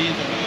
either.